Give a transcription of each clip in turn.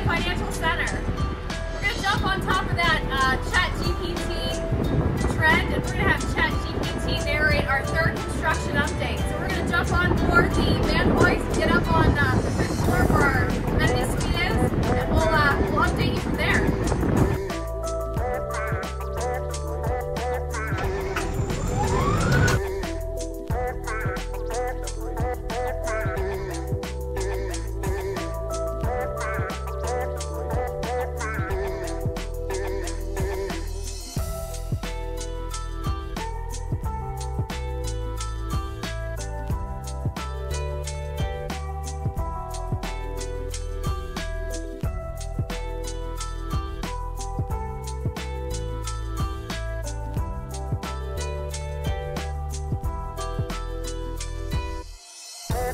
Financial Center. We're gonna jump on top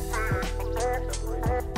Thank you.